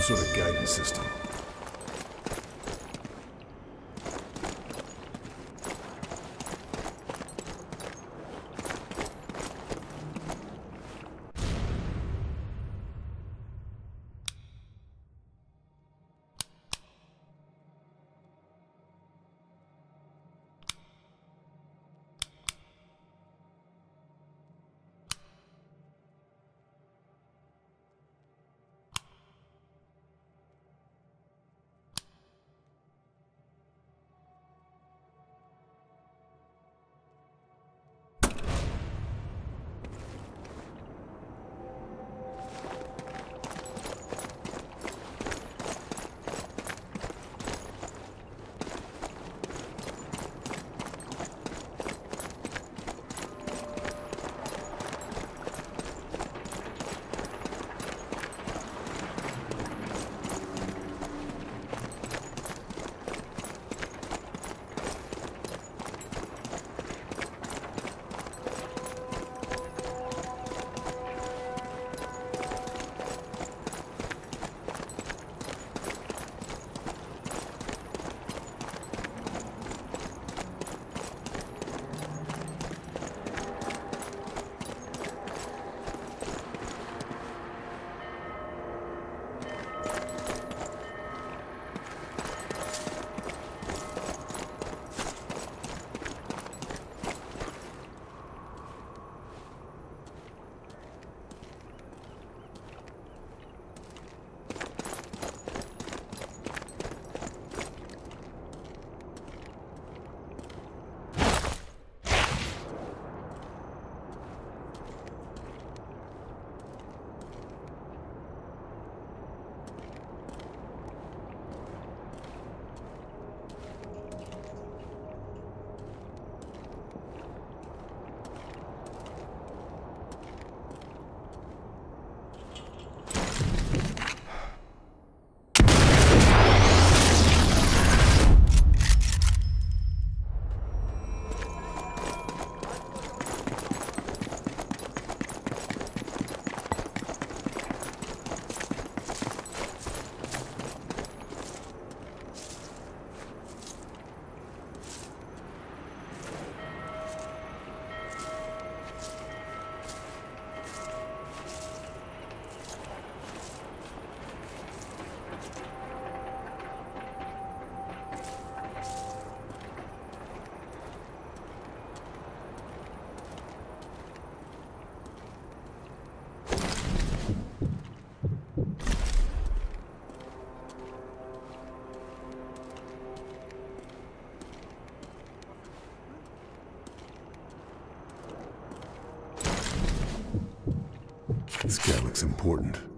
Some sort of guidance system. Important.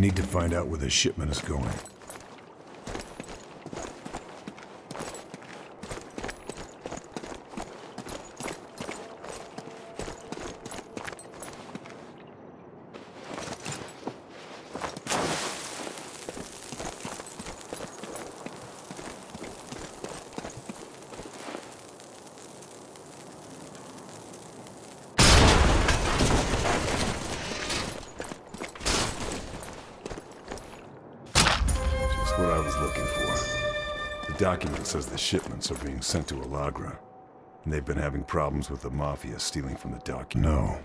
I need to find out where the shipment is going. Shipments are being sent to Allagra. And they've been having problems with the Mafia stealing from the document. No.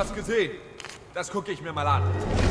Was gesehen. Das gucke ich mir mal an.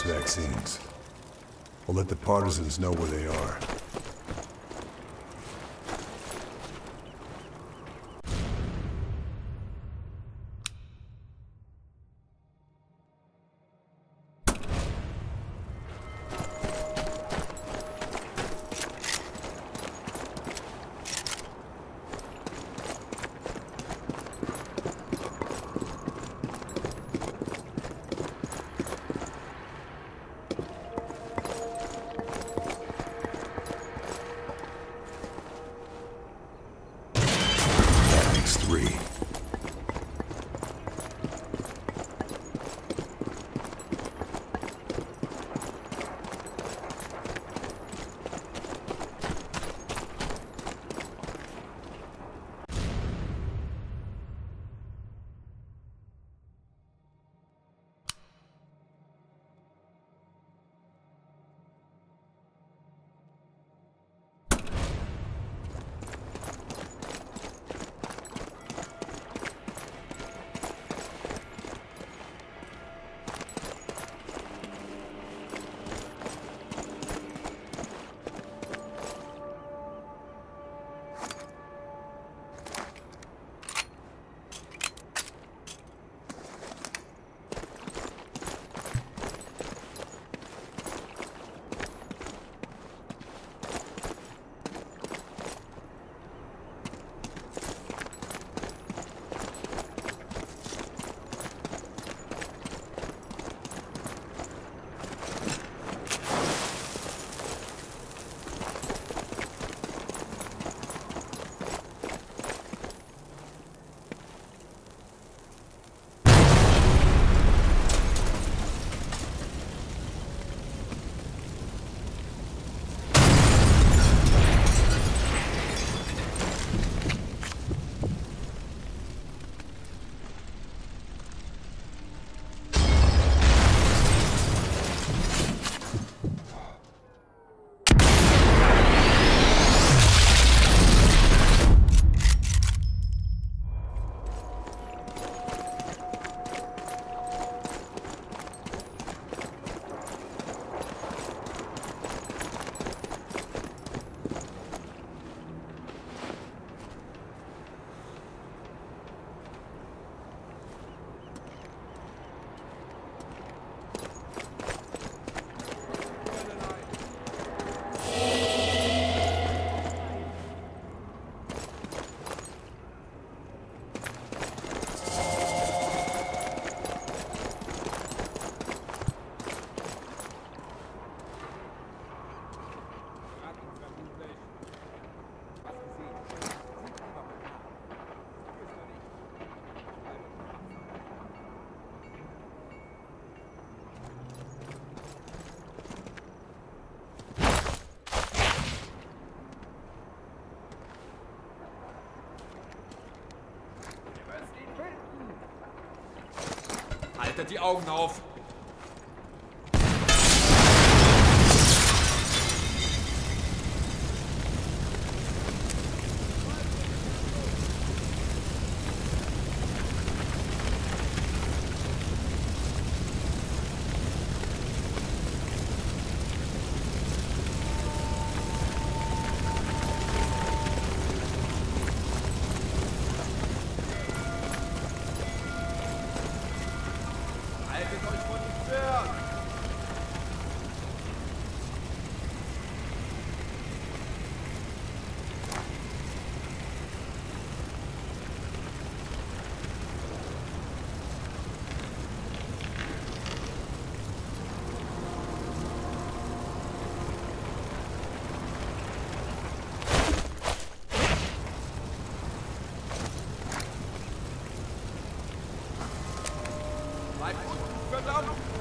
Vaccines. I'll let the partisans know where they are. Haltet die Augen auf! Verdammt!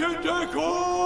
Geht in